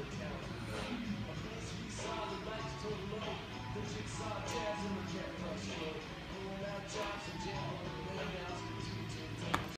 the town. A fancy saw the lights turned low. The jigsaw jazz in the